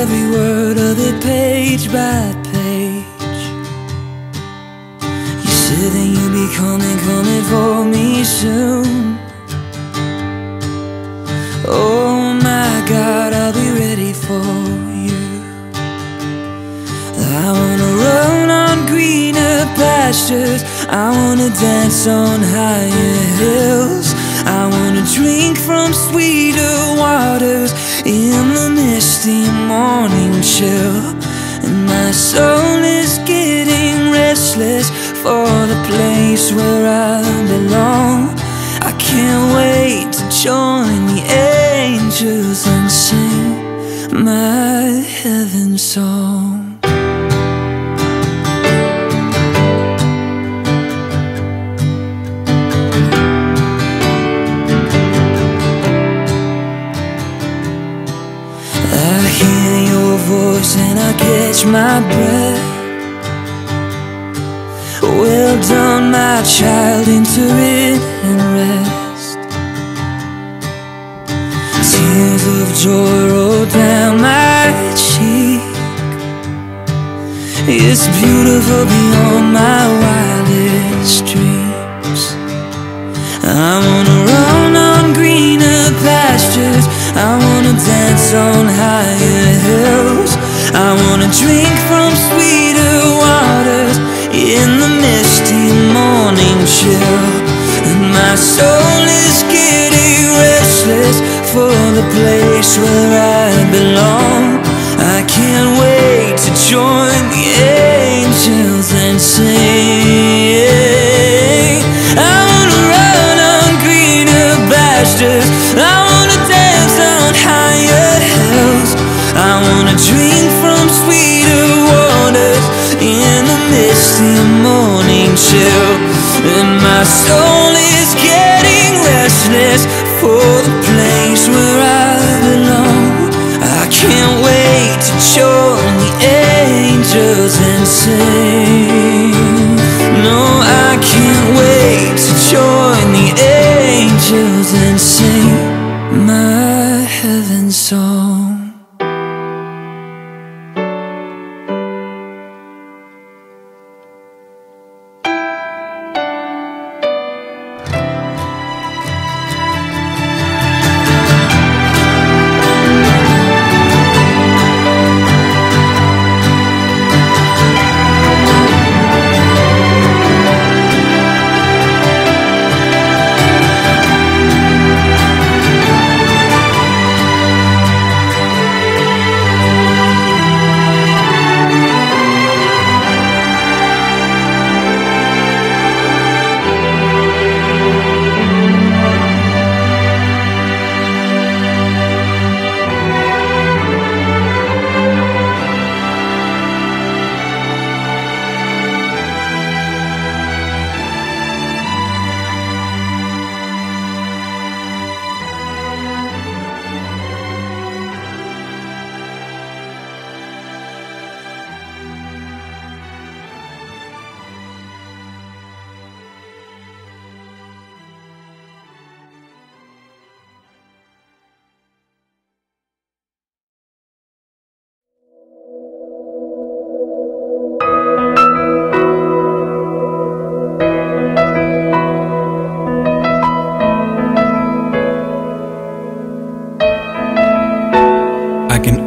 every word of it page by page. You said that you'd be coming, coming for me soon. Oh my God, I'll be ready for you. I wanna run on greener pastures. I wanna dance on higher hills. I wanna drink from sweeter waters where I belong. I can't wait to join the angels and sing my heaven song. I hear your voice and I catch my breath. My child, into in and rest. Tears of joy roll down my cheek. It's beautiful beyond my wildest dreams. I wanna run on greener pastures. I wanna dance on higher hills. I wanna drink from soul is getting restless for the place where I belong. I can't wait to join the angels and sing. I wanna run on greener pastures. I wanna dance on higher hills. I wanna drink from sweeter waters in the misty morning chill. And my soul for the place where I belong. I can't wait to join the angels and sing.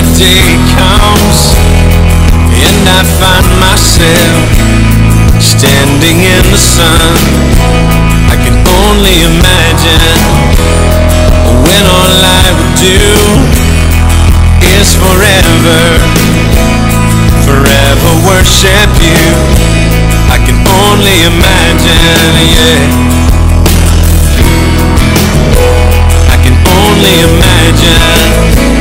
that day comes and I find myself standing in the sun, I can only imagine when all I would do is forever, forever worship you. I can only imagine, yeah. I can only imagine.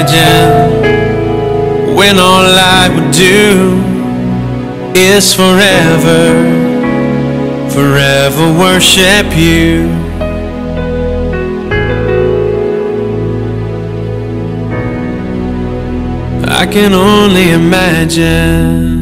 imagine when all I would do is forever, forever worship you. I can only imagine.